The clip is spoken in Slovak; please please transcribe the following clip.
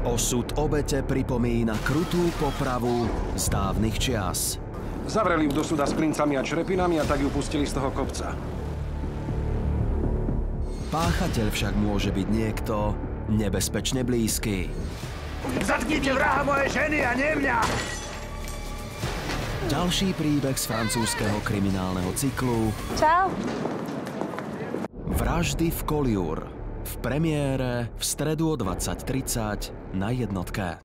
Osud obete pripomína krutú popravu z dávnych čias. Zavreli ju do súda s klincami a črepinami a tak ju pustili z toho kopca. Páchateľ však môže byť niekto nebezpečne blízky. Zatknite vraha mojej ženy a nie mňa! Ďalší príbeh z francúzského kriminálneho cyklu Čau. Vraždy v Koliur. V premiére v stredu o 20.30 na jednotke.